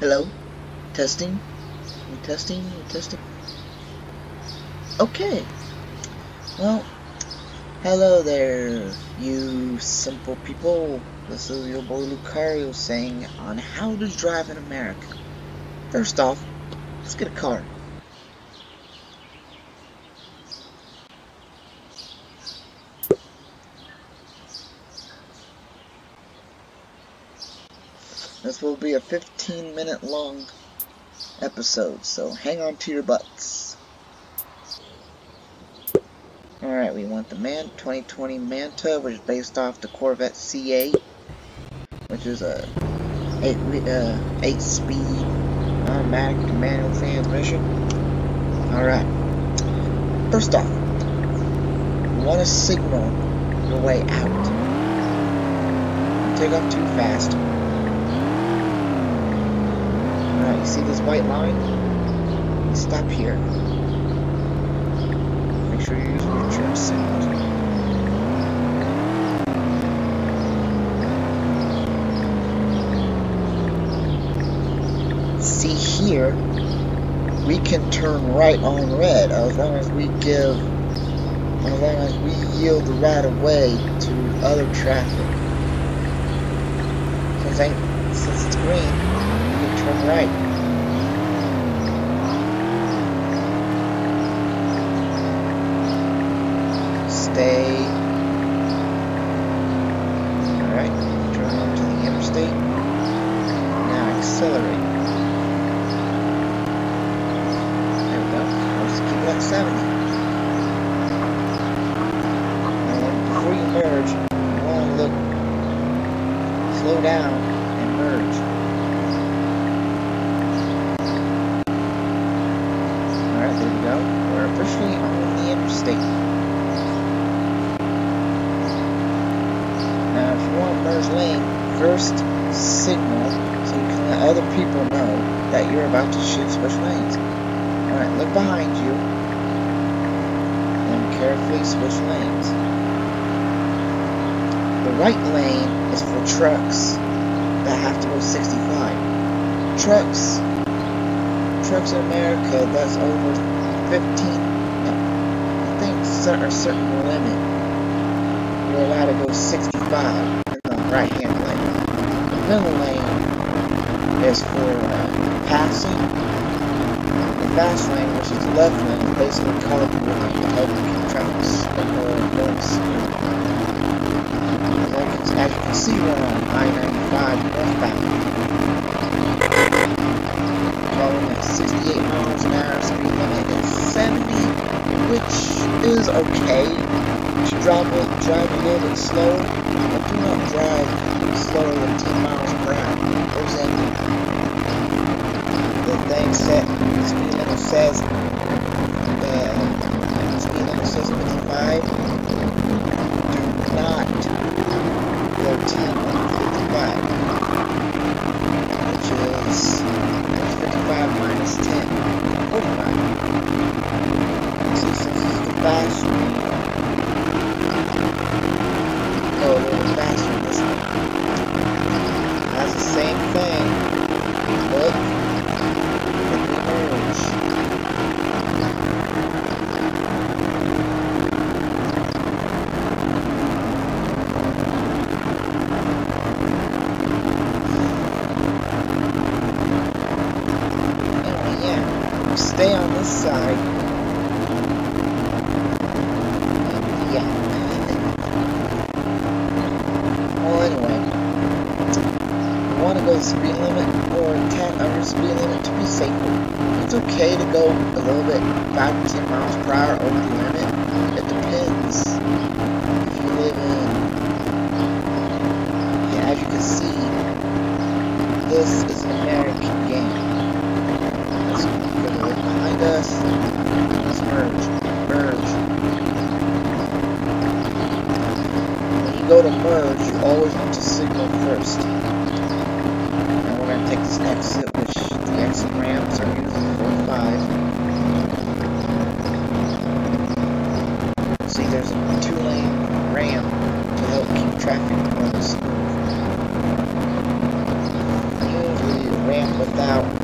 Hello? Testing? You testing? You testing? Okay. Well, hello there, you simple people. This is your boy Rukario saying on how to drive in America. First off, let's get a car. This will be a 15 minute long episode, so hang on to your butts. Alright, we want the Man 2020 Manta, which is based off the Corvette C8, which is a 8, uh, 8 speed automatic manual transmission. Alright, first off, you want to signal your way out. Take off too fast. You see this white line? Stop here. Make sure you use your turn signal. See here, we can turn right on red as long as we give, as long as we yield the right of way to other traffic. Since, I, since it's green, turn right. Stay. Alright, turn onto the interstate. Now accelerate. There we go. Let's keep it at 70. And before you merge, you want to look, slow down and merge. Alright, there we go. We're officially on the interstate. Now, if you want to merge lane, first signal so you can let other people know that you're about to shoot switch lanes. Alright, look behind you. And carefully switch lanes. The right lane is for trucks that have to go 65. Trucks trucks in America that's over 15, no, I think a certain limit, you're allowed to go 65 in the right hand lane. The middle lane is for uh, passing. The fast lane, which is the left lane, basically color lane to help you keep traffic or notice. As, you can see, we're on I-95 northbound going at 68 miles an hour, speed limit is 70, which is okay. To drive a, drive a little bit slow, but do not drive slower than 10 miles per hour. For example, the thing set, speed limit says, uh, the speed limit says 55. Do not go 10 on 55, which is 55 minus 10, 45. So since this is the fast one, go a little faster this one. That's the same thing, but with the orange. stay on this side. And yeah. well, anyway. You want to go the speed limit or 10 under speed limit to be safe. It's okay to go a little bit 5 to 10 miles per hour over the limit. It depends if you live in. Yeah, as you can see, this is an American game behind us. Let's merge. Merge. When you go to merge, you always want to signal first. Now we're going to take this exit, which the exit ramps are usually 45. See, there's a two-lane ramp to help keep traffic running smooth. Usually a ramp without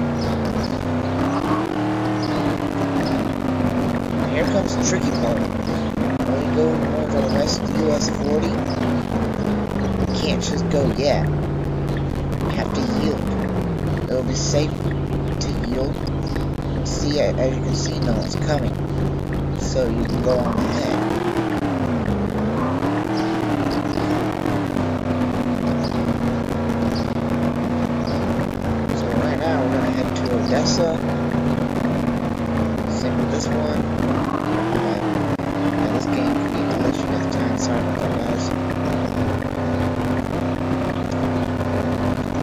can't just go yet. You have to yield. Safe to yield. See, as you can see, no one's coming. So you can go on ahead. So right now we're gonna head to Odessa. Same with this one. Yeah, this game can be glitchy at times. Sorry about that, guys.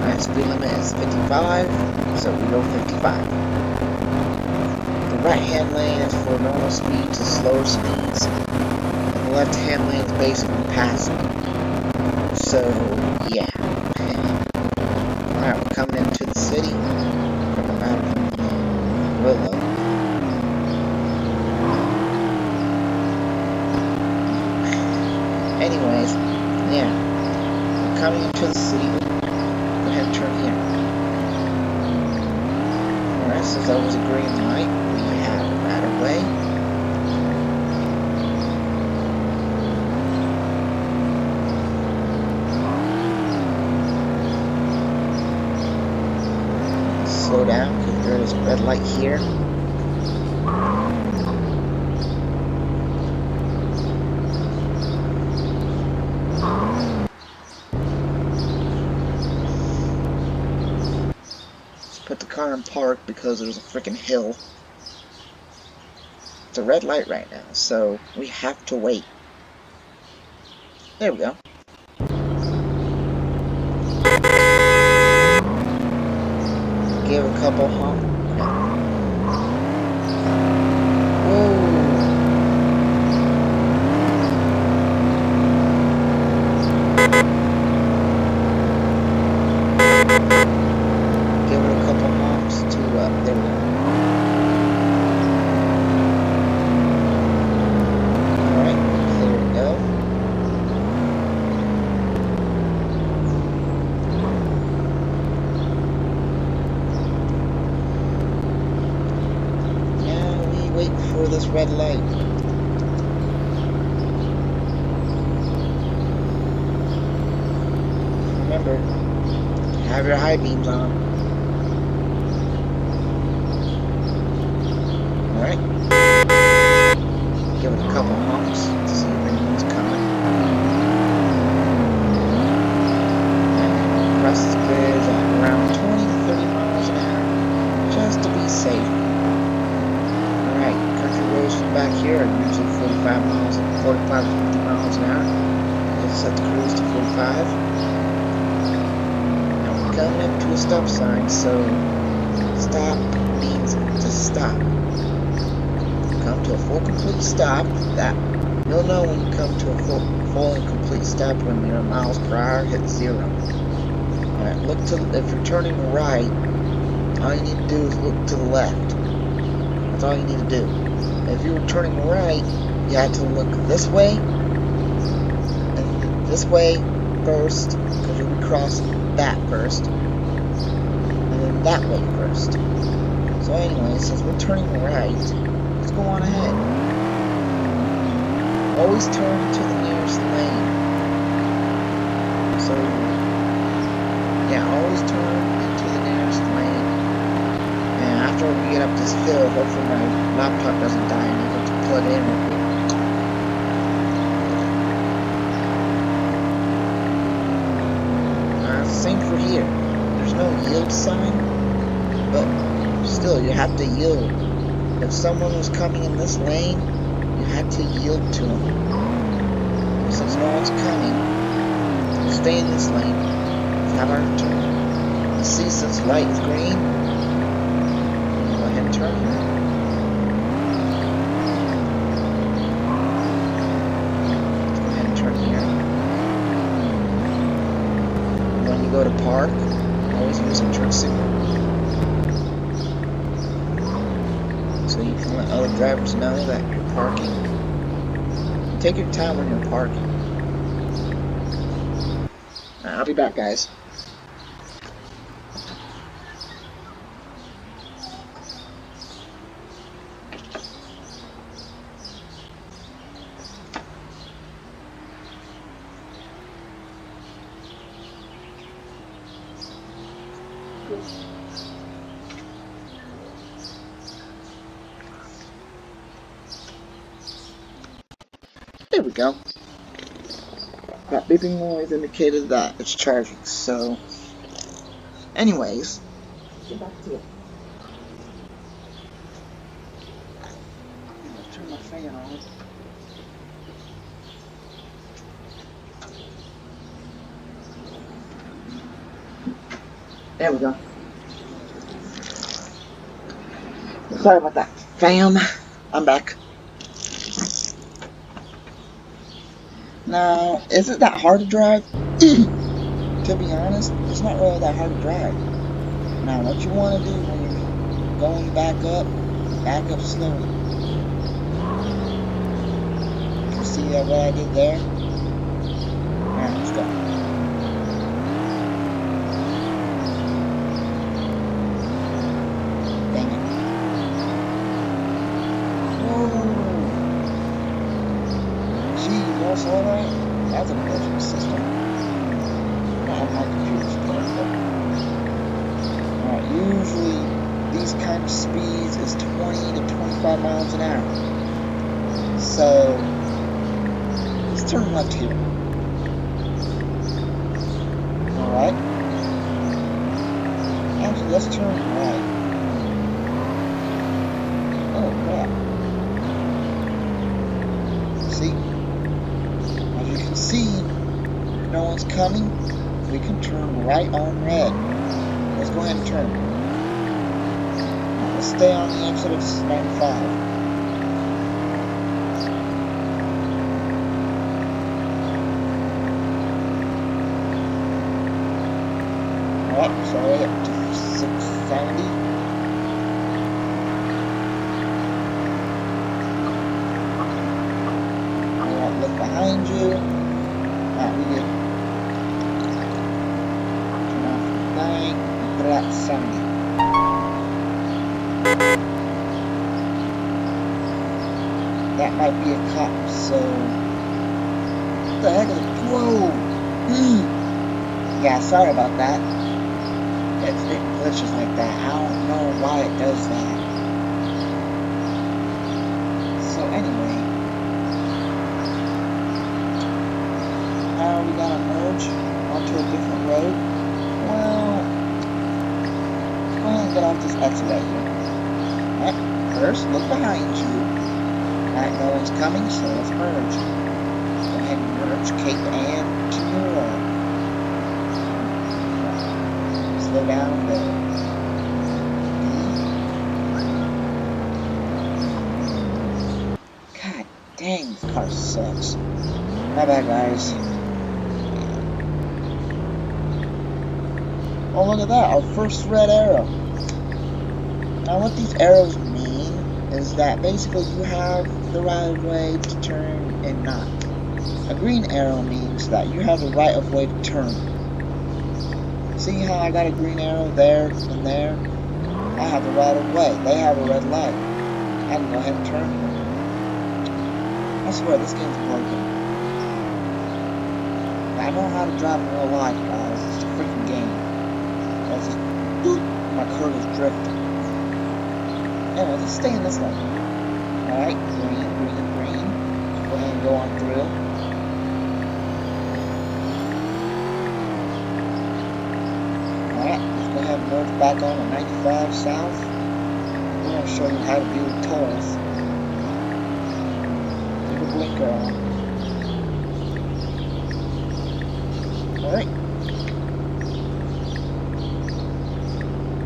Alright, speed limit is 55, so we go 55. The right hand lane is for normal speed to slower speeds. And the left hand lane is basically passing. So, yeah. Alright, we're coming into the city. Anyways, yeah. We're coming into the city. Go ahead and turn here. That was a green light, we have a way. Slow down because there is a red light here. Let's park because there's a freaking hill. It's a red light right now, so we have to wait. There we go. Give a couple honk. Whoa. Give it a couple honks to, uh, there we go. Alright, clear to go. Now we wait for this red light. Remember, have your high beams on. Alright. Give it a couple honks to see if anyone's coming. And cross this bridge at around 20 to 30 miles an hour, just to be safe. Alright, country roads from back here are usually 45 miles, 45 to 50 miles an hour. Let's set the cruise to 45 Now we're coming up to a stop sign, so stop means to stop. Come to a full complete stop, that you'll know when you come to a full, full and complete stop when your miles per hour hit zero. Alright, look to if you're turning right, all you need to do is look to the left. That's all you need to do. If you were turning right, you had to look this way and this way first, because you would be crossing that first, and then that way first. So anyway, since we're turning right, let's go on ahead. Always turn to the nearest lane. So, yeah, always turn into the nearest lane. And after we get up this hill, hopefully my laptop doesn't die and I get to plug it in real quick. Uh, same for here. There's no yield sign, but still, you have to yield. If someone was coming in this lane, you had to yield to them. Since no one's coming, stay in this lane. Have our turn. You see, since light is green, and turn here. When you go to park, always use a turn signal. So you can let other drivers know that you're parking. Take your time when you're parking. I'll be back, guys. Go. That beeping noise indicated that it's charging, so... Anyways, get back to it. turn my fan on. There we go. Sorry about that, fam. I'm back. Now, is it that hard to drive? to be honest, it's not really that hard to drive. Now, what you want to do when you're going back up, back up slowly. You see what I did there? Alright, let's go. Dang it. Whoa! That's a perfect system. Have my computer's perfect. Alright, usually these kind of speeds is 20 to 25 miles an hour. So, let's turn left here. Alright. Actually, let's turn right. Oh, crap. See? As you can see, if no one's coming, we can turn right on red. Let's go ahead and turn. Let's stay on the exit of 95. Alright, so we're up to 670. Alright, look behind you. Alright, we good. Turn off the thing. and Put it at 70. That might be a cop, so... What the heck is it? Whoa! Hmm. Yeah, sorry about that. It, it glitches like that. I don't know why it does that. So anyway, now we gotta merge onto a different road. Well, go ahead and get off this exit right here. First look behind you. Alright, no one's coming, so let's merge. Go ahead and merge Cape and Kimura. Slow down the God dang, this car sucks. My bad, guys. Oh, look at that, our first red arrow. Now, what these arrows is that basically you have the right of way to turn and not. A green arrow means that you have the right of way to turn. See how I got a green arrow there and there? I have the right of way. They have a red light. I can go ahead and turn. I swear, this game's broken. I know how to drive in real life, guys. It's a freaking game. Just, my car is drifting. Anyway, let's stay in this lane. Alright, green, green, green. Go ahead and go on through. Go ahead and merge back on to 95 south. We're going to show you how to do tolls. Leave a blinker on. Alright.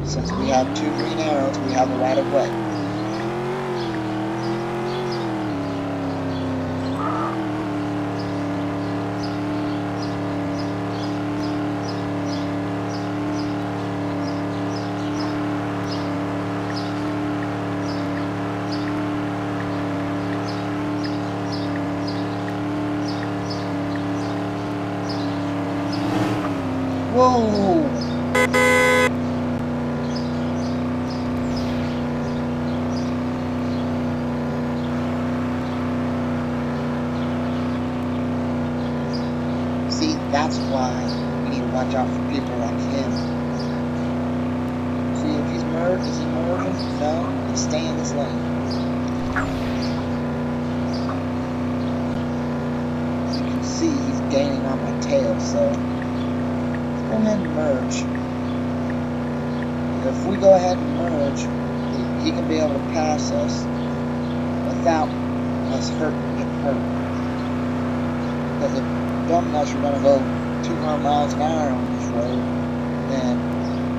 Since we have two green arrows, we have the right of way. Whoa! See, that's why we need to watch out for people like him. merge? Is he merging? No, he's staying in his lane. As you can see, he's gaining on my tail, so let's go ahead and merge. If we go ahead and merge, he, he can be able to pass us without us hurting, getting hurt. Because if dumb nuts are going to go 200 miles an hour on this road, then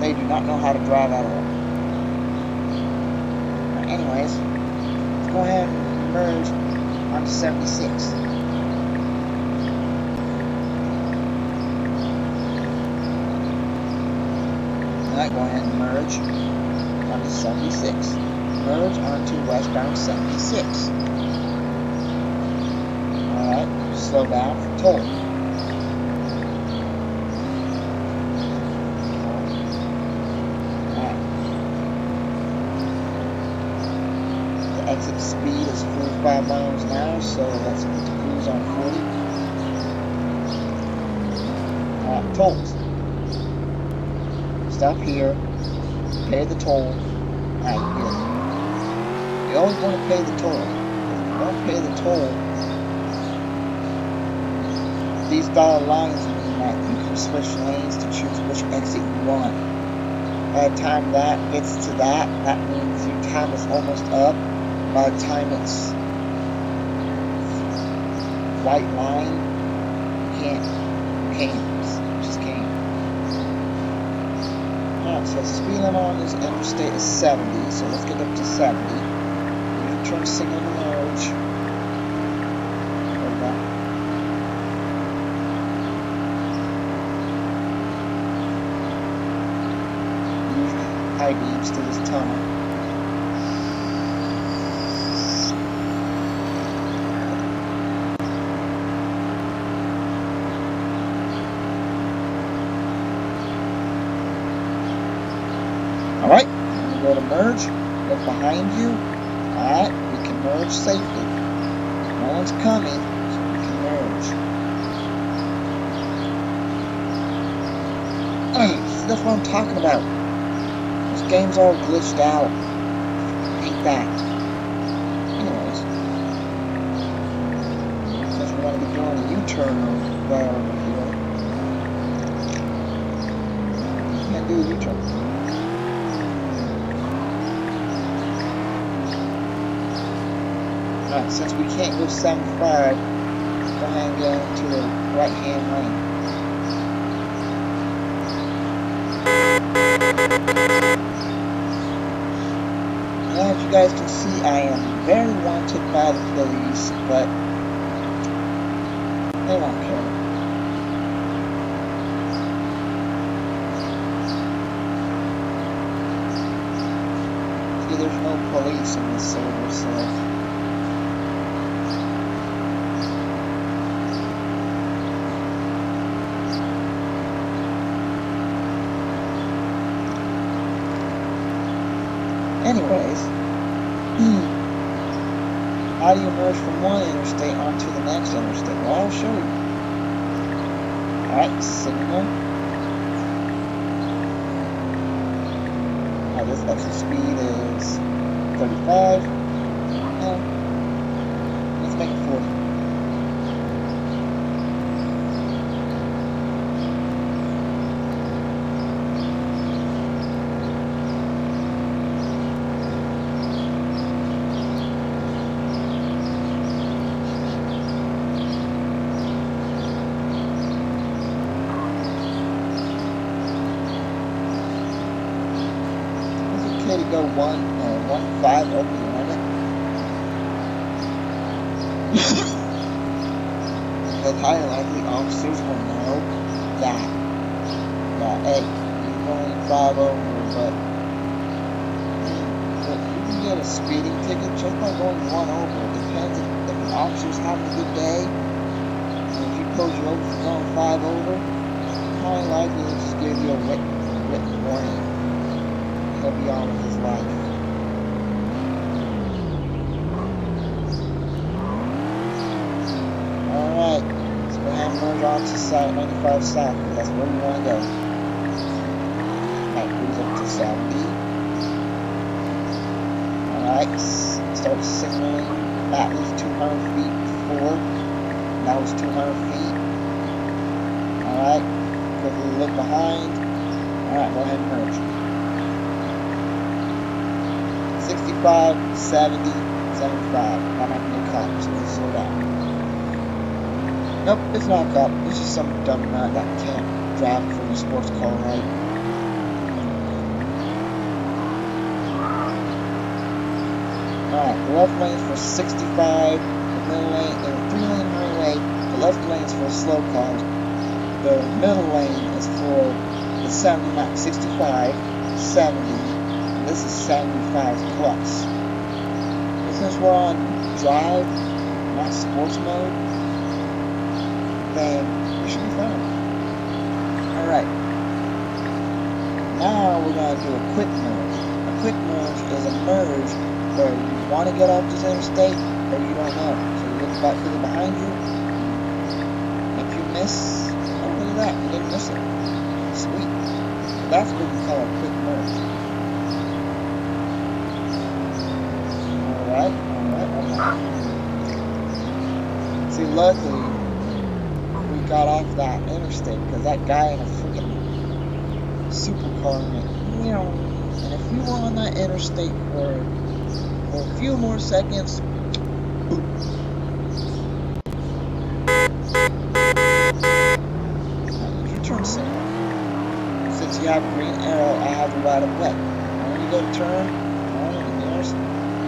they do not know how to drive at all. Anyways, let's go ahead and merge onto 76. Alright, go ahead and merge onto 76. Merge onto westbound 76. Alright, slow down for toll. The exit speed is 45 miles an hour, so let's put the cruise on 40. Alright, tolls. Stop here, pay the toll. Alright, good. You always want to pay the toll. If you don't pay the toll, these dotted lines mean that you can switch lanes to choose which exit you want. By the time that gets to that, that means your time is almost up by the time it's white line, you can't, you can't, just can't. Alright, so speed limit on this interstate is 70, so let's get up to 70. U-turn signal to merge. high beams to this tunnel. Alright, I'm going to merge. Look behind you. Alright, we can merge safely. No one's coming, so we can merge. See, that's what I'm talking about. This game's all glitched out. I hate that. Anyways. Since we're going to be doing a U-turn right over here. You can't do a U-turn. Alright, since we can't go 75, go ahead and go into the right hand lane. As you guys can see, I am very wanted by the police, but they won't care. See, there's no police in this server, so... Anyways, hmm. how do you merge from one interstate onto the next interstate? Well, I'll show you. Alright, signal. Now this exit speed is 35. And let's make it 40. Go one uh, one five over the limit. because highly likely officers will know that that hey, you're going five over, but, but you can get a speeding ticket just by going one over. It depends if, if the officer's having a good day. And if you pulls you over for going five over, highly likely they'll just give you a written, written warning he'll be on with his life. Alright, so going to merge on to South 95 South, that's where we want to go. Alright, cruise up to South B. Alright, start signaling at least 200 feet before. That was 200 feet. Alright, quickly look behind. Alright, go ahead and merge. 65, 70, 75. I'm not gonna caught, so let's slow down. Nope, it's not a cop. It's just some dumb nut that can't drive for your sports car right. Alright, the left lane is for 65, the middle lane, the three lane highway, the left lane is for slow cars, the middle lane is for the 70, 65, 70, and this is 75 plus. But since we're on drive, not sports mode, then we should be fine. Alright. Now we're going to do a quick merge. A quick merge is a merge where you want to get off this interstate or you don't know. So you look back further behind you. If you miss, oh look at that, you didn't miss it. Sweet. That's what we call a quick merge. Alright, alright, alright. See, luckily, we got off that interstate because that guy in a freaking supercar, you know, and if you were on that interstate for for a few more seconds. Signal. Since you have green arrow, I have the right of way. When you go turn, turn in the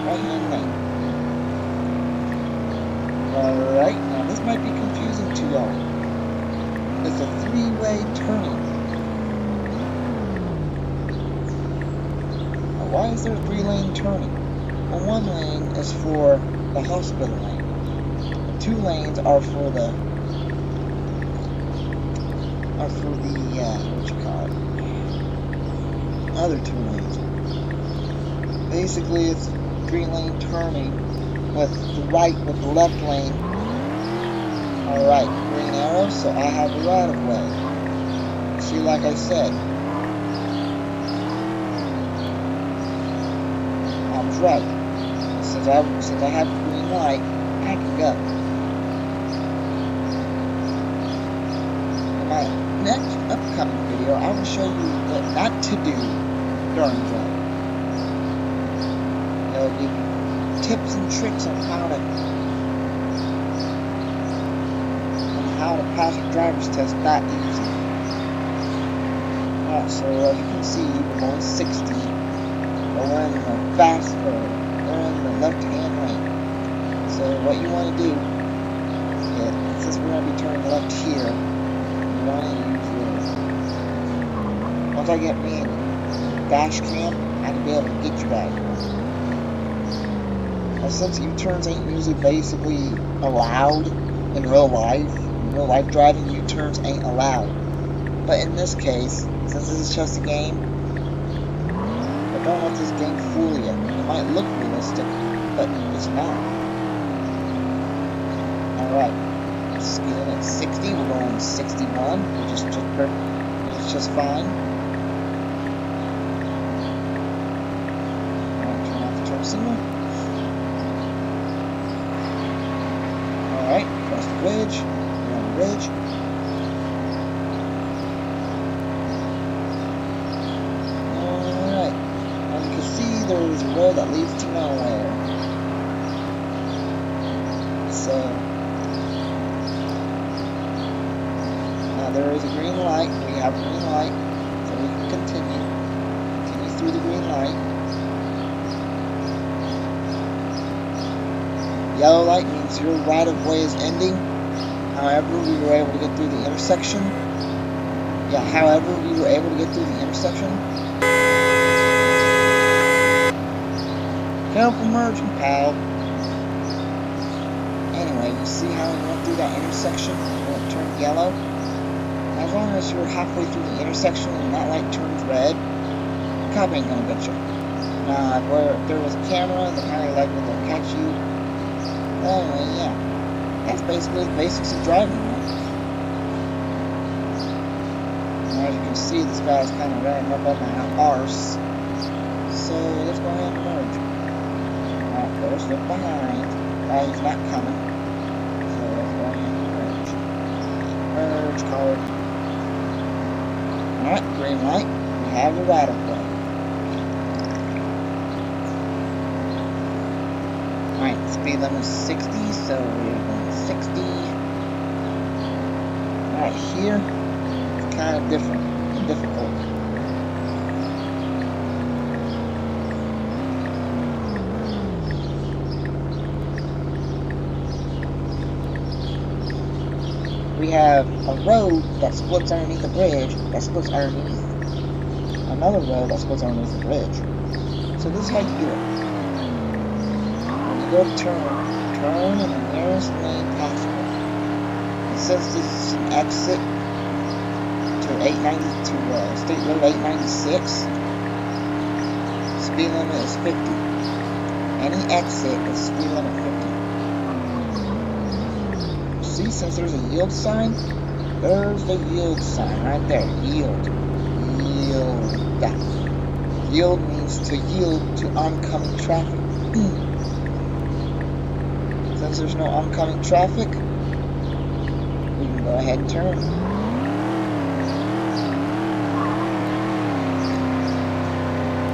right hand lane. Alright, now this might be confusing to y'all. It's a three-way turning. why is there a three lane turning? Well, one lane is for the hospital lane. Two lanes are for the are for the uh, what you call it? Other two lanes. Basically, it's three-lane turning with the right with the left lane. All right, green arrow, so I have the right of way. See, like I said, I was right since I since I have the green light, I can go. In my next upcoming video, I will show you what not to do during driving. You tips and tricks on how to on how to pass the driver's test that easy. Alright, so as you can see, we're going 60. But we're in the fast road on the left hand lane. So what you want to do is, since we're going to be turning left here, you want to use your, once I get me in dash cam, I can be able to get you back. Since U-turns ain't usually basically allowed in real life, in real life driving U-turns ain't allowed. But in this case, since this is just a game, but don't let this game fool you. It might look realistic, but it's not. Alright. Speeding at 60, we're going 61, which is just perfect, is just fine. turn off the turn signal. Alright, cross the bridge. We're on the bridge. there's a road that leads to nowhere. So, now there is a green light. We have a green light, so we can continue. Continue through the green light. Yellow light means your right of way is ending. However, we were able to get through the intersection. Yeah, however, we were able to get through the intersection. Careful merging, pal. Anyway, you see how we went through that intersection when it turned yellow? As long as you're halfway through the intersection and that light turns red, the cop ain't gonna get you. Now, if, there was a camera, then highly likely they'll catch you. Anyway, yeah. That's basically the basics of driving. Now, as you can see, this guy's kind of running up on my arse. So, let's go ahead and merge. course, look behind. Oh, he's not coming. So let's go ahead and merge. Merge card. Alright, green light. We have the right of way. Alright, speed limit is 60, so we're going 60. Alright, here, it's kind of different difficult. we have a road that splits underneath a bridge that splits underneath another road that splits underneath the bridge. So this is how you do it. Go turn, turn in the nearest lane possible. An exit to 890 to uh, State Road 896, speed limit is 50. Any exit is speed limit 50 see, since there's a yield sign, there's the yield sign right there. Yield. Yield. That. Yield means to yield to oncoming traffic. since there's no oncoming traffic, go ahead and turn.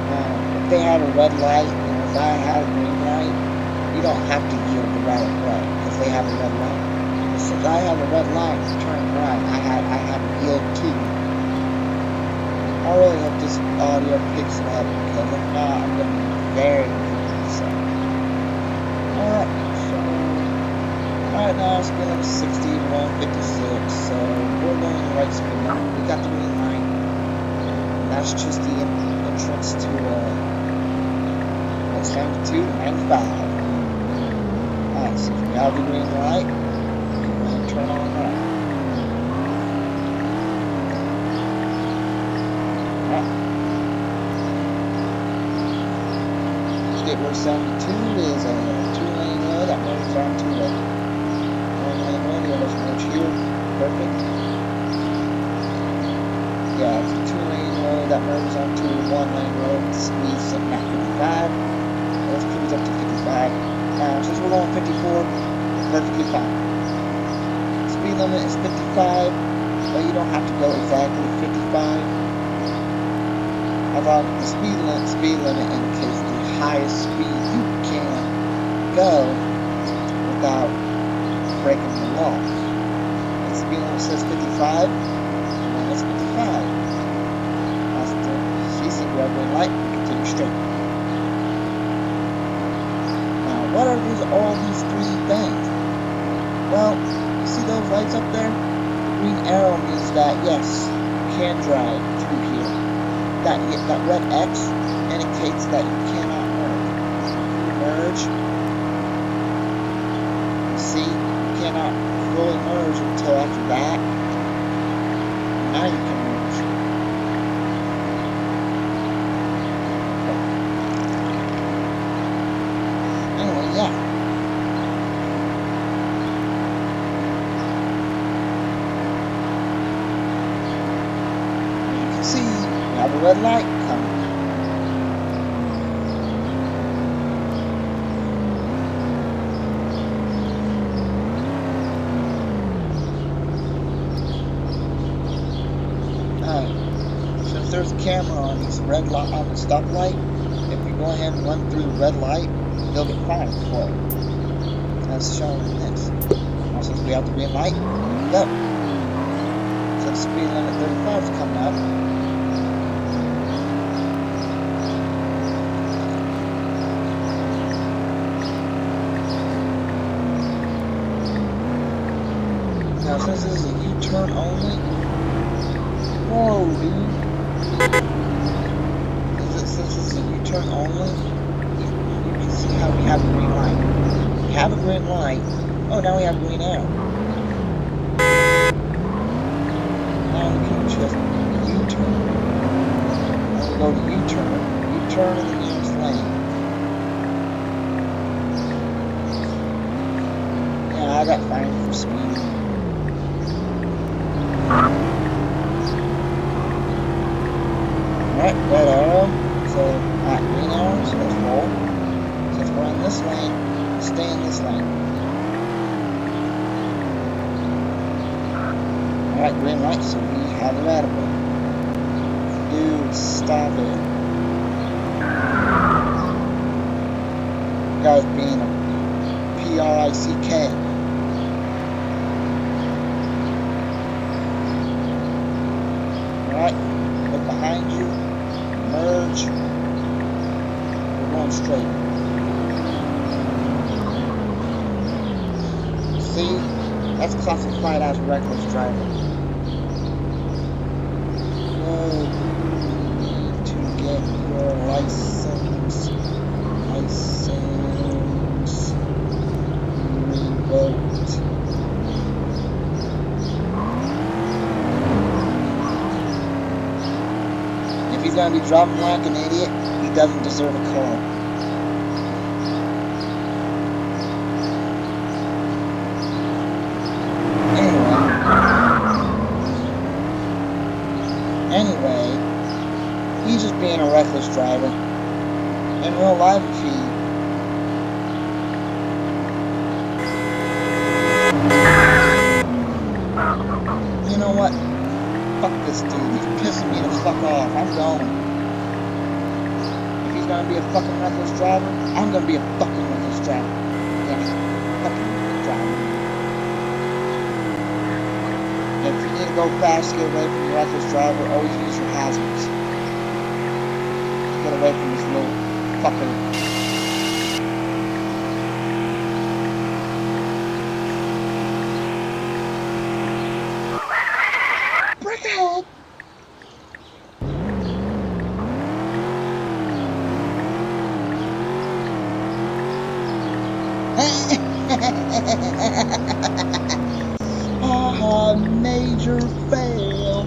Now, if they had a red light, and if I had a green light, you don't have to yield the right of way because they have a red light since I have a red light turn right, I had I have yield too. I really hope this audio picks up because if not, I'm gonna be very confused. So, alright, so alright now 60, we're on 56, so we're going the right speed limit. We got the green light. And that's just the entrance to uh, what's 92 95. Alright, so we have the green light turn on that. State Road 72 is a two-lane road that onto a one-lane road. The other's merge here. Perfect. Yeah, it's a two-lane road that merges onto one-lane road. Speed sitting at 55. Let's cruise up to 55. Now, since we're going 54, perfectly fine speed limit is 55, but you don't have to go exactly 55. About the speed limit, speed limit indicates the highest speed you can go without breaking the law. It's limit says 55, and it's 55. That's the CC red light, continue straight. Now, what are these, all these three things? Well, you see those lights up there? The green arrow means that, yes, you can drive through here. That, that red X indicates that you cannot merge. Merge, see, you cannot fully merge until after that. Now you can merge. Anyway, yeah. see, we have a red light coming. Alright, since there's a camera on this red light on the stoplight, if we go ahead and run through the red light, they'll get fined for it. As shown in this. Since we have the green light, go. Since speed limit 35 is coming up, Now, since this is a U-turn only, dude. Since, it, this is a U-turn only, you, can see how we have a green light. We have a green light. Oh, now we have green arrow. Now we can just U-turn. Go to U-turn. U-turn in the nearest lane. Yeah, I got fined for speeding. Alright, red arrow. So, alright, green arrow, so that's four. So We're in this lane. Stay in this lane. Alright, green light, so we have a right of way. Dude, stop it. Guy's being a P-R-I-C-K. Behind you, merge, we're going straight. See, that's classified as reckless driving. To get your license, license. If he's gonna be driving like an idiot, he doesn't deserve a car. Anyway. Anyway, he's just being a reckless driver. In real life, You know what? Fuck this dude. He's pissing me the fuck off. I'm going. If he's gonna be a fucking reckless driver, I'm gonna be a fucking reckless driver. Driver. If you need to go fast, get away from the reckless driver, always use your hazards. Get away from this little fucker. Break ahead! Ah, major fail.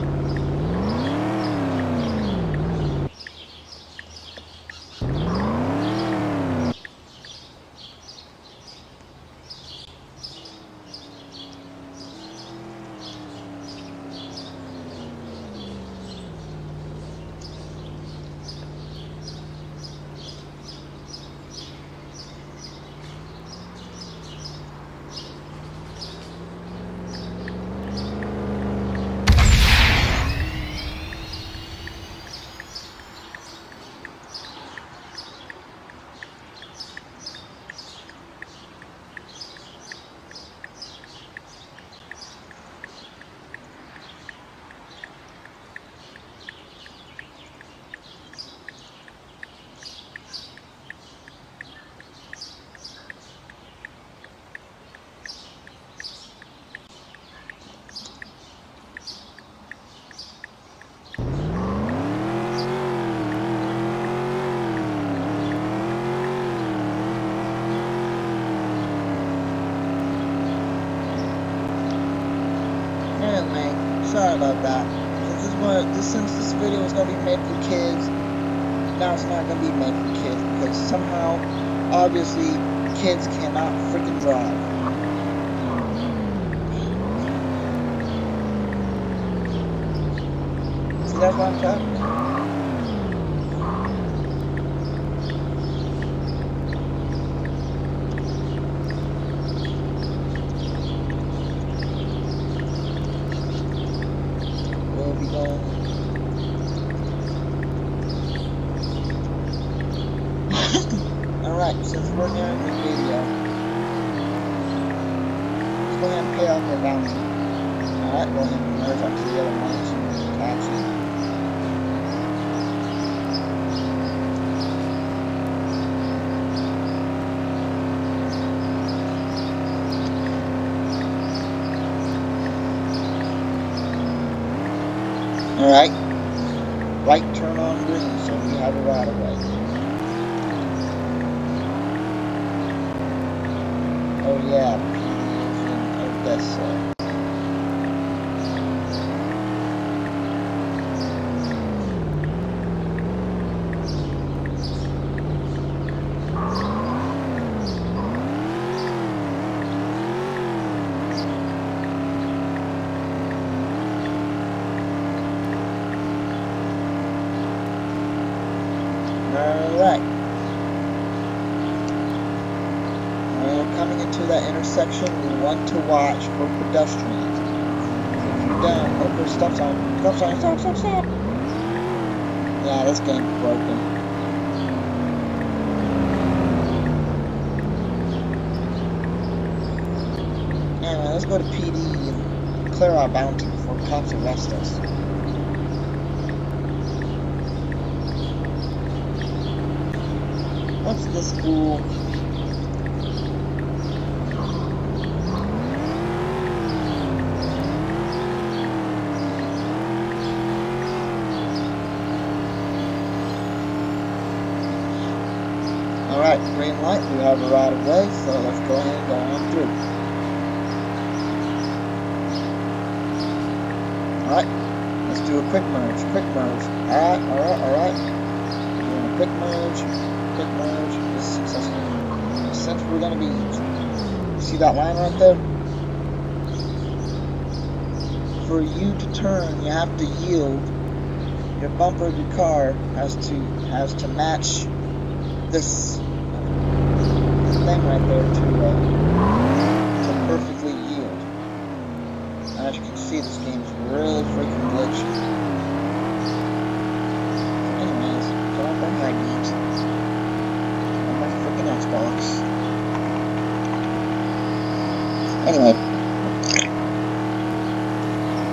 Anyway, sorry about that. This is what this since this video is gonna be made for kids. Now it's not gonna be made for kids because somehow, obviously, kids cannot freaking drive. See, that's what I'm talking about. We'll be going. Alright, since we're nearing the video, let's go ahead and pay off our bounty. Alright, go ahead and merge onto the other ones. Taxi. Alright. Right turn on green, so we have a right of way. Oh yeah, P is in Odessa. Alright. that intersection, we want to watch for pedestrians. If you don't, oh, there's stop sign, stop sign, stop, stop, stop. Yeah, this game's broken. Anyway, let's go to PD and clear our bounty before cops arrest us. What's this fool? Alright, green light, we have a right of way, so let's go ahead and go on through. Alright, let's do a quick merge, quick merge. Alright, alright, alright. Doing a quick merge, quick merge, this is successful. Since we're gonna be, see that line right there? For you to turn, you have to yield. Your bumper of your car has to has to match this thing right there to uh, to perfectly yield. And as you can see, this game's really freaking glitchy. Anyways, get off that high beat on my freaking Xbox. Anyway,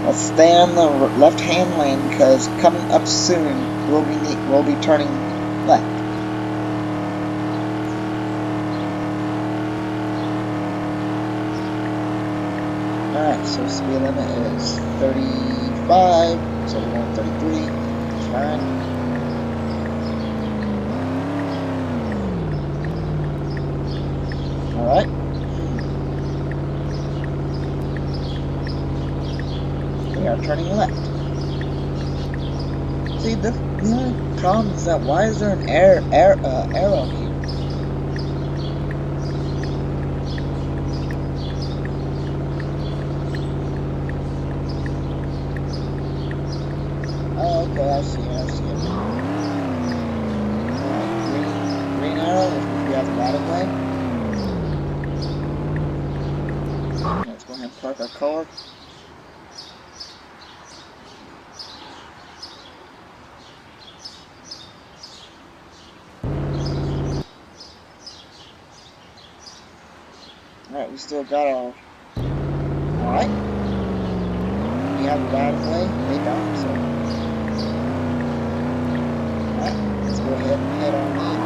let's stay on the left-hand lane because coming up soon we'll be we'll be turning left. Alright, so speed limit is 35, so we're going 33, it's fine. Alright. We are turning left. See, the, the only problem is that why is there an air, air, uh, arrow here? Oh, okay, I see it, I see it. Alright, green, green arrow, which means we have the right of way. Let's go ahead and park our car. Alright, we still got our... Alright. We have a right of way, they don't, so... Alright, let's go ahead and head on in.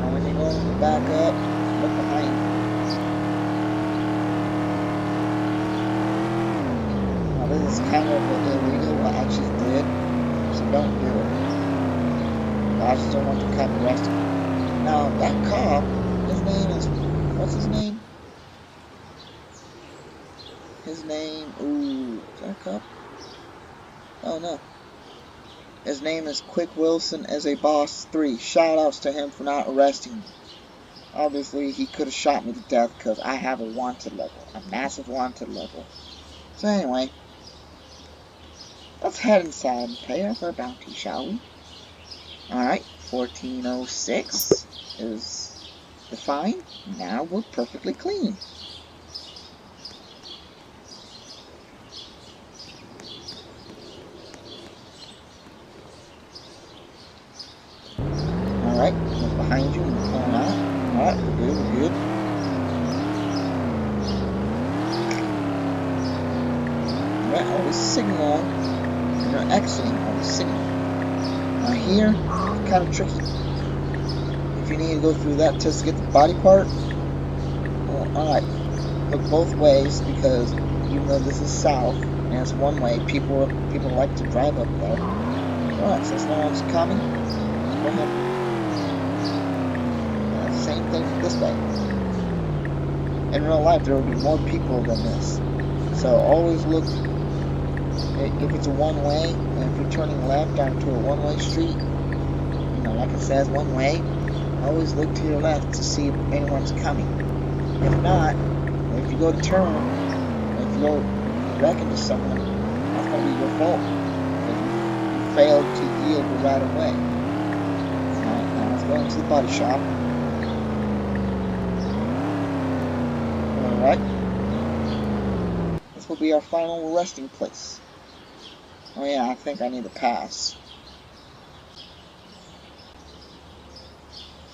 Now when you're going to back up, look behind you. Now this is kind of illegal what I just did, so don't do it. I just don't want to cut the cop arrested. Now that cop, his name is what's his name? His name, ooh, is that cop? Oh no. His name is Quick Wilson as a boss 3. Shout outs to him for not arresting me. Obviously, he could have shot me to death because I have a wanted level. A massive wanted level. So anyway, let's head inside and pay off our bounty, shall we? Alright, 1406 is defined. Now we're perfectly clean. Alright, behind you and pulling out. Alright, we're good, we're good. Alright, always signal when you're exiting, always signal. Now here, kind of tricky. You need to go through that just to get the body part, well, alright, look both ways because even though this is south and it's one way, people people like to drive up there. Alright, since no one's coming, go ahead. Uh, same thing this way. In real life, there will be more people than this. So always look, if it's a one-way, and if you're turning left onto a one-way street, you know, like it says one way, always look to your left to see if anyone's coming. If not, if you go to turn, if you go back into someone, that's going to be your fault. Because you failed to yield right of way. Alright, now let's going to the body shop. Alright. This will be our final resting place. Oh yeah, I think I need a pass.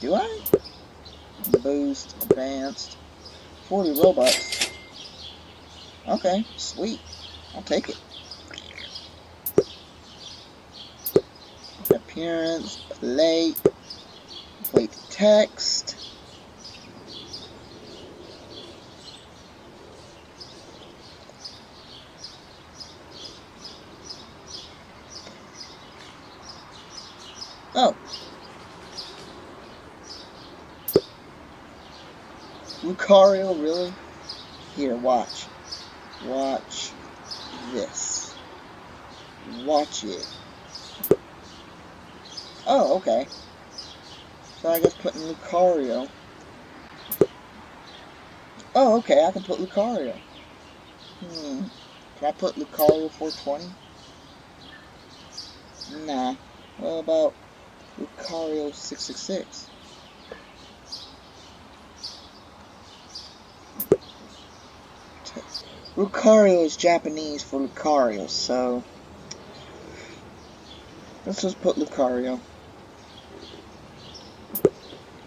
Do I? Boost, advanced, 40 Robux. Okay, sweet. I'll take it. Appearance, plate, plate text. Oh. Lucario, really? Here, watch. Watch this. Watch it. Oh, okay. So I guess putting Lucario. Oh, okay, I can put Lucario. Hmm. Can I put Lucario 420? Nah. What about Lucario 666? Rukario is Japanese for Lucario, so let's just put Lucario.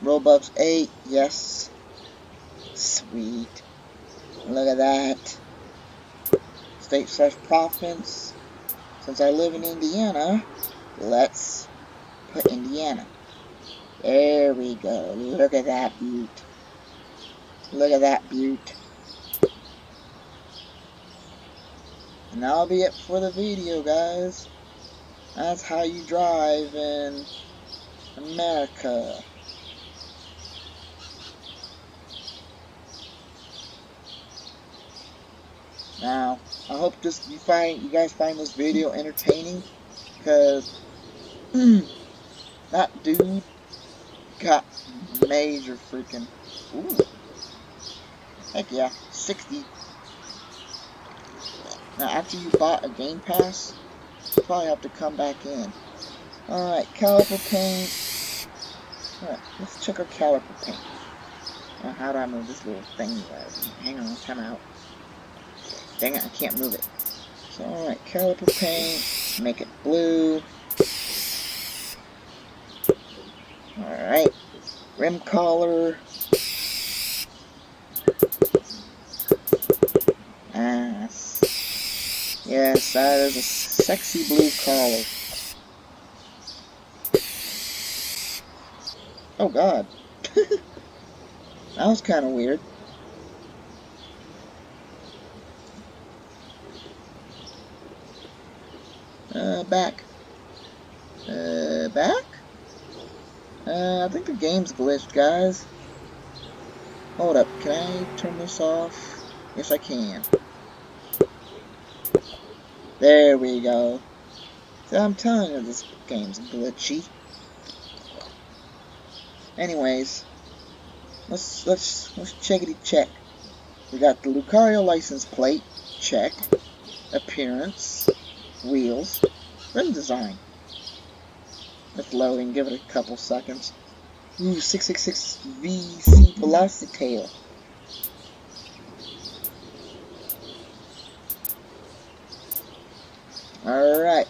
Robux 8, yes. Sweet. Look at that. State slash province. Since I live in Indiana, let's put Indiana. There we go. Look at that butte. Look at that butte. And that'll be it for the video, guys. That's how you drive in America. Now, I hope this you find you guys find this video entertaining, because that dude got major freaking. Ooh. Heck yeah, 60 now, after you bought a Game Pass, you probably have to come back in. Alright, caliper paint. Alright, let's check our caliper paint. Now, how do I move this little thing? Hang on, time out. Dang it, I can't move it. So, alright, caliper paint. Make it blue. Alright. Rim collar. Yes, that is a sexy blue collar. Oh god. that was kind of weird. Uh, back. Uh, back? Uh, I think the game's glitched, guys. Hold up, can I turn this off? Yes, I can. There we go. So I'm telling you, this game's glitchy. Anyways, let's let's let's checkity check. We got the Lucario license plate, check. Appearance, wheels, rim design. It's loading. Give it a couple seconds. Ooh, 666 VC Velocitail. Alright.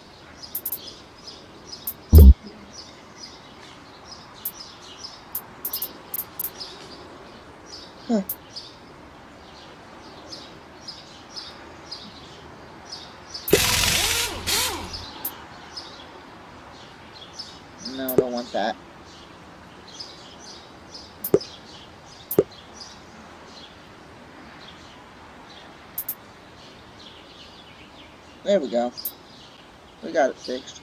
Huh. No, I don't want that. There we go. Got it fixed.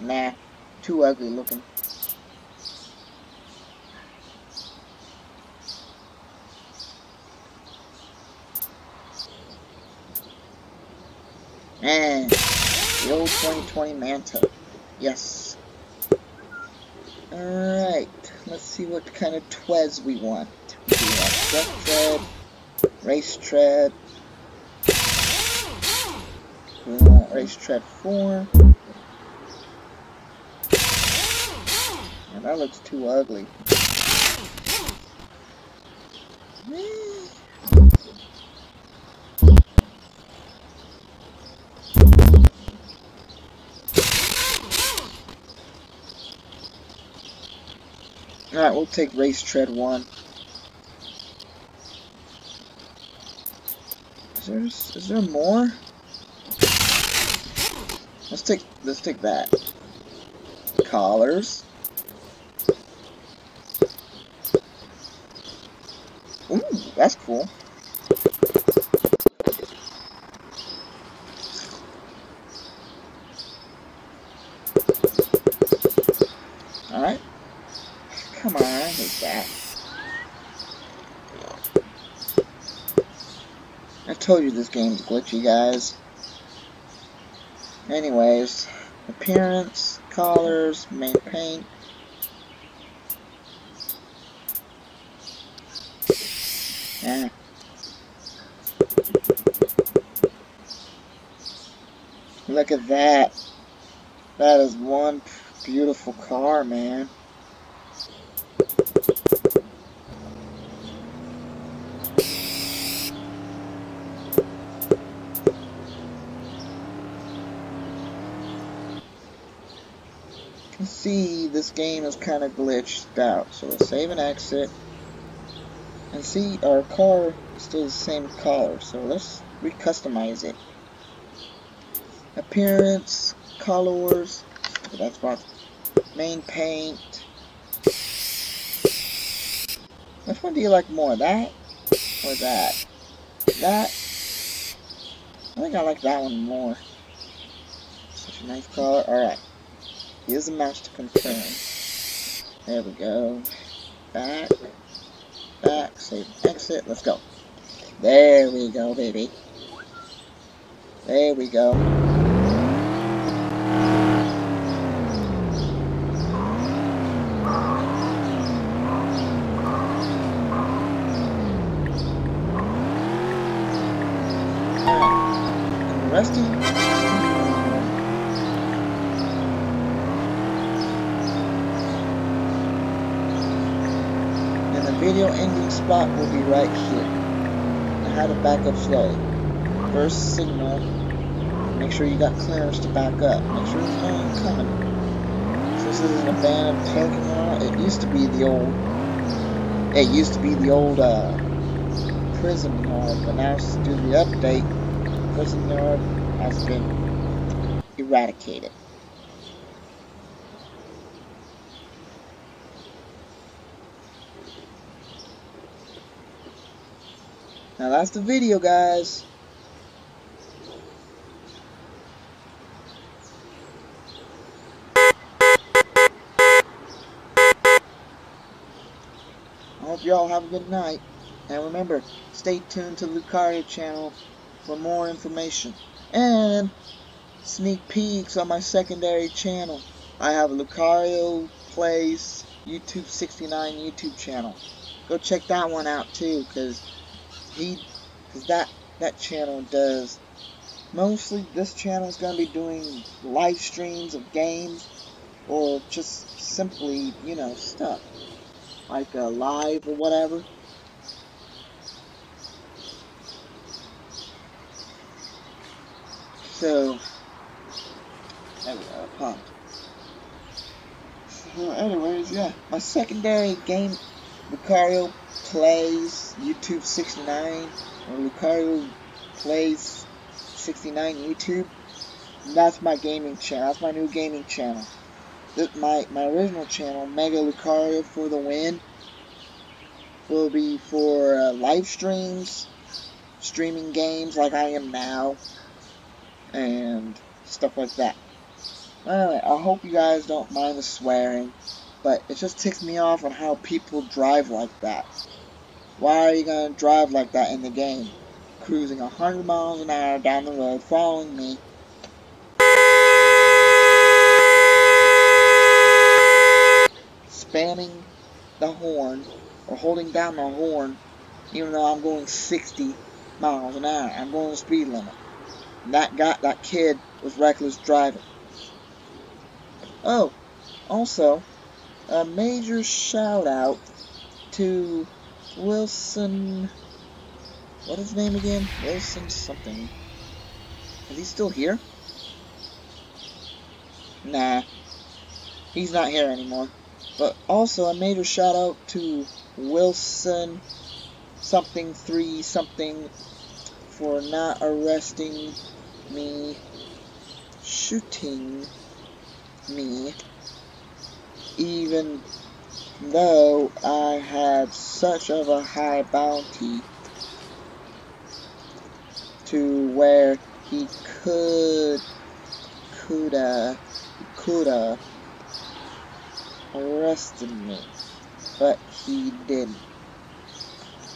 Nah, too ugly looking. And the old 2020 Manta. Yes. Alright, let's see what kind of Twez we want. We want truck tread, race tread, racetrack 4. that looks too ugly. Alright, we'll take Race Tread 1. Is there, is there more? Let's take, let's take that. Collars. Ooh, that's cool. Alright. Come on, I that. I told you this game's glitchy, guys. Anyways, appearance, colors, main paint. Yeah. Look at that. That is one beautiful car, man. can see this game is kind of glitched out. So let's save and exit. And see, our car is still the same color. So let's recustomize it. Appearance, colors, that's what main paint. Which one do you like more, that or that? That? I think I like that one more. Such a nice color. Alright. Here's a match to confirm. There we go. Back. Back. Save exit. Let's go. There we go, baby. There we go. Alright. Resting. And the video ending spot will be right here. And how to back up slowly. First signal. Make sure you got clearance to back up. Make sure there's no one coming. This is an abandoned parking lot. It used to be the old. It used to be the old uh, prison yard, but now due to the update, prison yard has been eradicated. Now that's the video, guys. I hope y'all have a good night. And remember, stay tuned to Rukario channel for more information. And sneak peeks on my secondary channel. I have Lucario Plays YouTube 69 YouTube channel. Go check that one out too, cause he, cause that that channel does mostly. This channel is gonna be doing live streams of games, or just simply, you know, stuff like a live or whatever. So, there we go, pumped. So, anyways, yeah, my secondary game, Lucario Plays YouTube 69, or Lucario Plays 69 YouTube. That's my gaming channel. That's my new gaming channel. My my original channel, Mega Lucario for the win, will be for uh, live streams, streaming games like I am now, and stuff like that. Anyway, I hope you guys don't mind the swearing, but it just ticks me off on how people drive like that. Why are you gonna drive like that in the game? Cruising 100 miles an hour down the road, following me. Spamming the horn, or holding down the horn, even though I'm going 60 miles an hour. I'm going the speed limit. And that guy, that kid was reckless driving. Oh, also, a major shout out to Wilson. What is his name again? Wilson something. Is he still here? Nah. He's not here anymore. But also a major shout out to Wilson something three something for not arresting me, shooting me, even though I had such of a high bounty to where he could, coulda, coulda arrested me, but he didn't.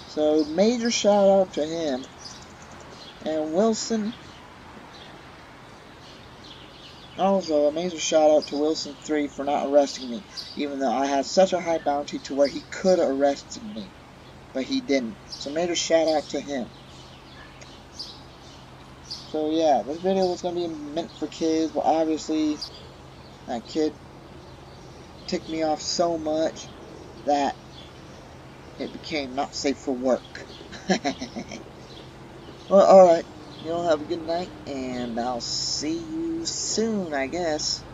So major shout out to him. And Wilson. Also, a major shout out to Wilson 3 for not arresting me, even though I had such a high bounty to where he could have arrested me, but he didn't. So major shout out to him. So yeah, this video was going to be meant for kids, but obviously that kid ticked me off so much that it became not safe for work. well, alright. You all have a good night, and I'll see you soon, I guess.